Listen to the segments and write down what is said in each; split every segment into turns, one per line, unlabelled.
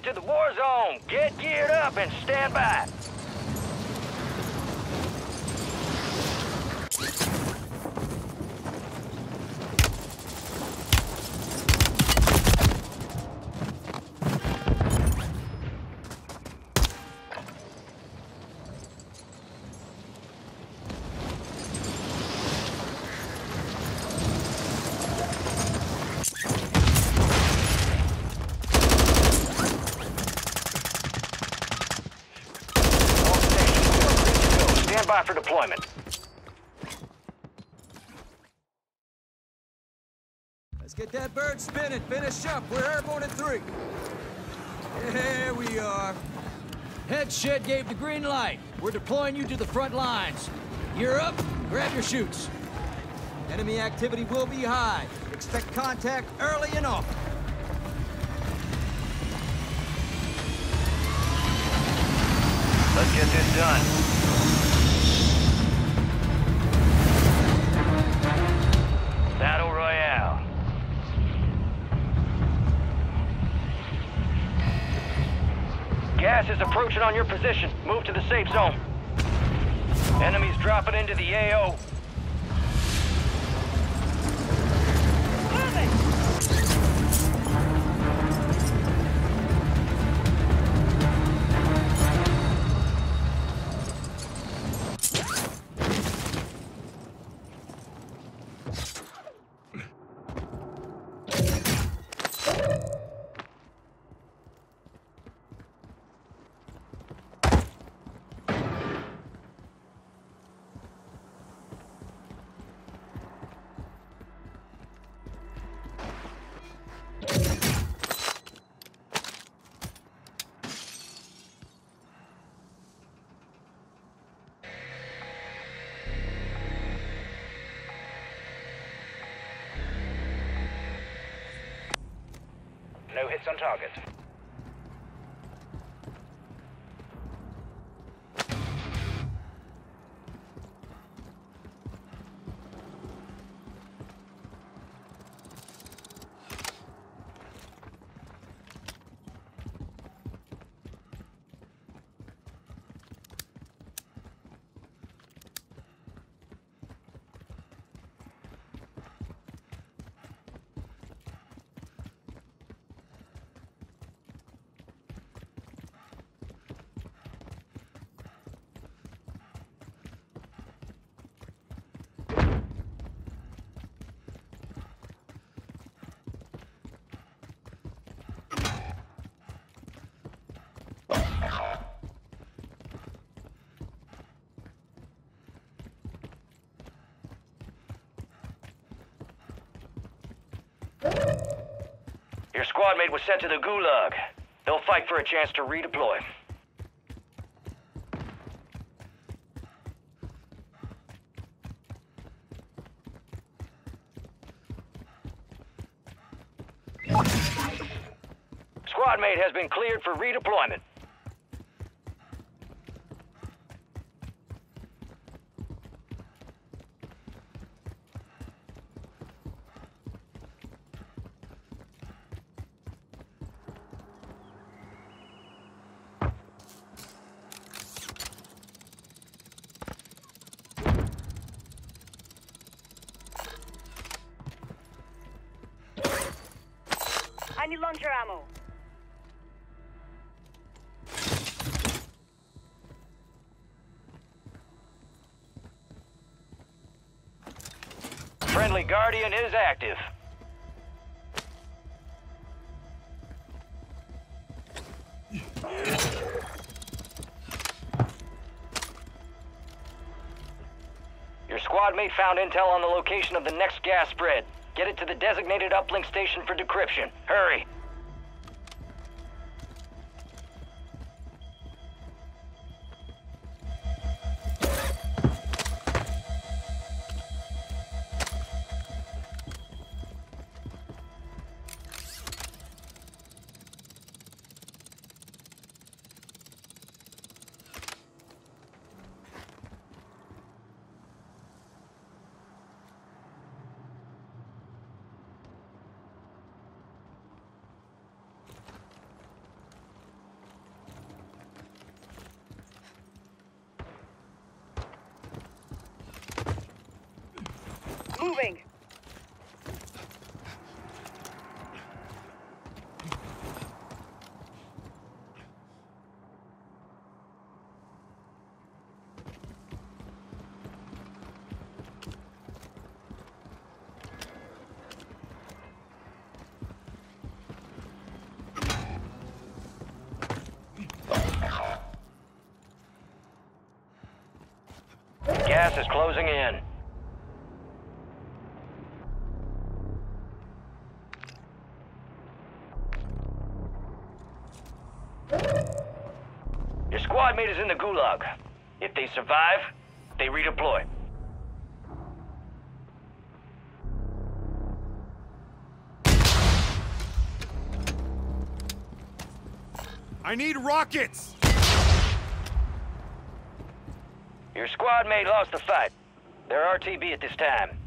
Headed to the war zone. Get geared up and stand by. All stations are ready to go. Stand by for deployment.
Let's get that bird spinning. Finish up. We're airborne in three. Here we are. Head shed gave the green light. We're deploying you to the front lines. You're up. Grab your chutes. Enemy activity will be high. Expect contact early and often.
Let's get this done. Gas is approaching on your position. Move to the safe zone. Enemies dropping into the AO. No hits on target. Your squad mate was sent to the Gulag. They'll fight for a chance to redeploy. Squad mate has been cleared for redeployment.
Need launcher ammo.
Friendly Guardian is active. Your squad mate found intel on the location of the next gas spread. Get it to the designated uplink station for decryption. Hurry. Gas is closing in. Your squad mate is in the gulag. If they survive, they redeploy.
I need rockets!
Your squad mate lost the fight. They're RTB at this time.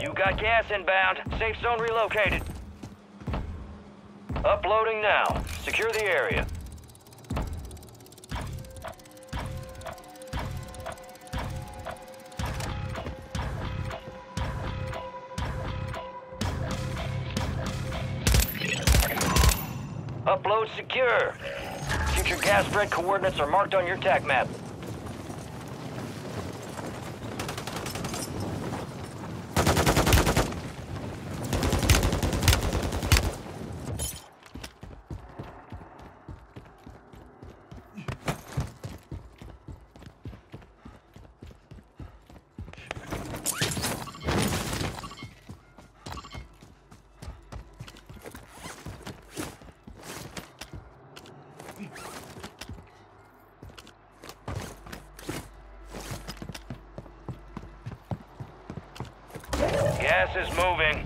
You got gas inbound. Safe zone relocated. Uploading now. Secure the area. Upload secure. Future gas spread coordinates are marked on your TAC map. Gas is moving.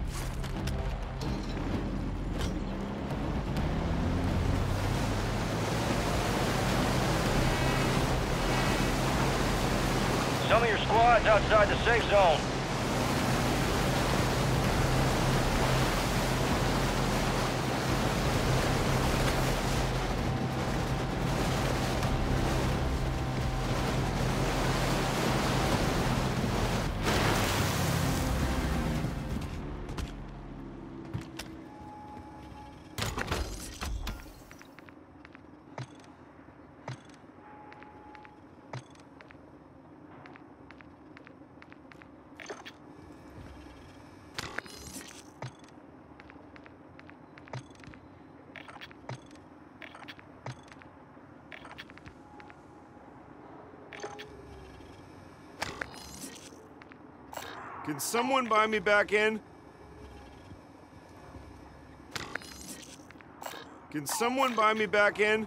Some of your squad's outside the safe zone.
Can someone buy me back in? Can someone buy me back in?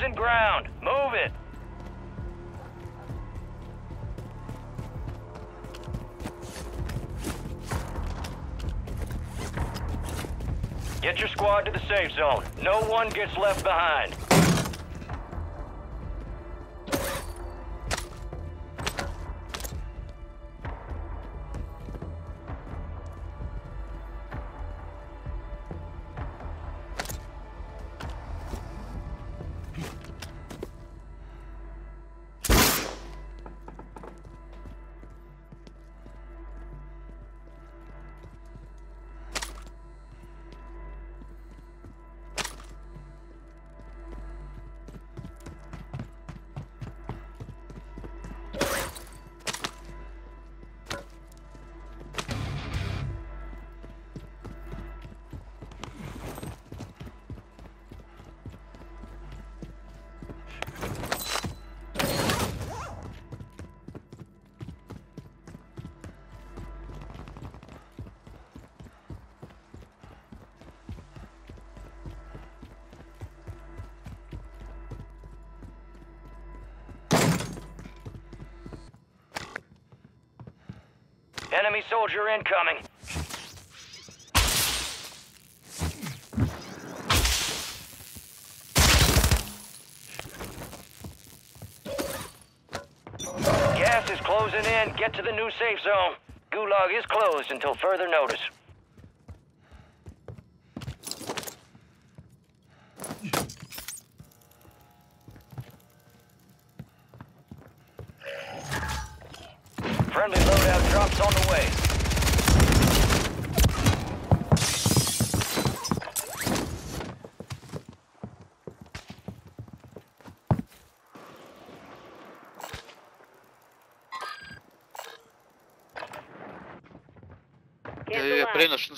losing ground. Move it. Get your squad to the safe zone. No one gets left behind. Enemy soldier incoming. Gas is closing in. Get to the new safe zone. Gulag is closed until further notice. Friendly loadout drops on the way.
Get
Я, я
the
Брейна, шunu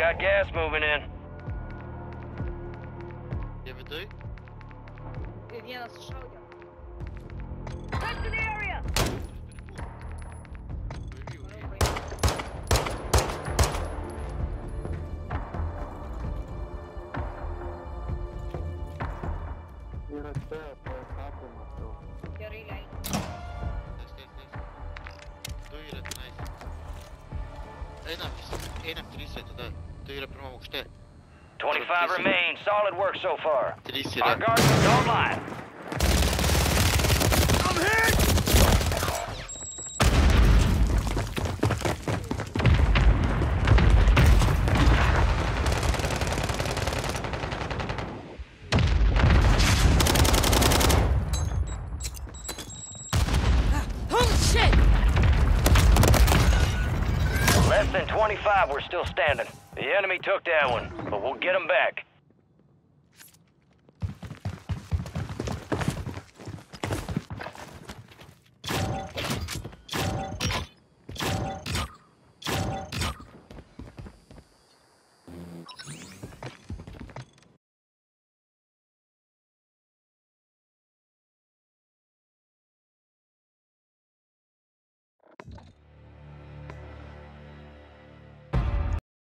Got gas moving in.
Give
it to
you.
25 remain, solid work so far. Our guards are online. Still standing. The enemy took that one, but we'll get them back.